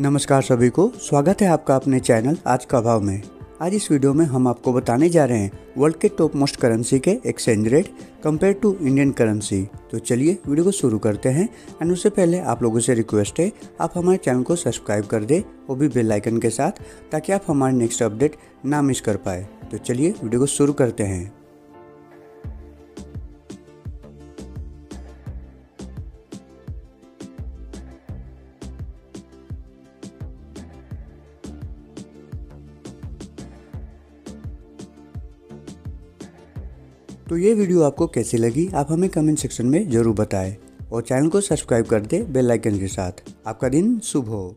नमस्कार सभी को। स्वागत है आपका अपने चैनल आज का भाव में। आज इस वीडियो में हम आपको बताने जा रहे हैं वर्ल्ड के टॉप मोस्ट करेंसी के exchange rate compare to Indian currency. तो चलिए वीडियो को शुरू करते हैं एंड उससे पहले आप लोगों से रिक्वेस्ट है, आप हमारे चैनल को सब्सक्राइब कर दे वो भी बेल आइकन के साथ, ताकि आप हमारे नेक्स्ट अपडेट ना मिस कर पाए। तो चलिए वीडियो को शुरू करते हैं। तो ये वीडियो आपको कैसी लगी, आप हमें कमेंट सेक्शन में ज़रूर बताएँ और चैनल को सब्सक्राइब कर दे बेल आइकन के साथ। आपका दिन शुभ हो।